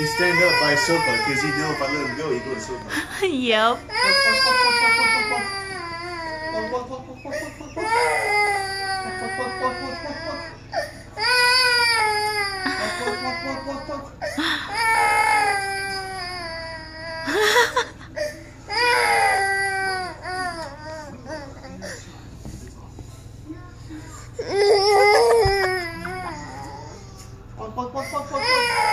He stand up by sofa because he know if I let him go, he go to sofa. yep.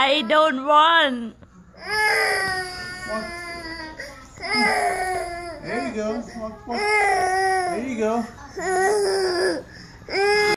I don't want. There you go. There you go. うん。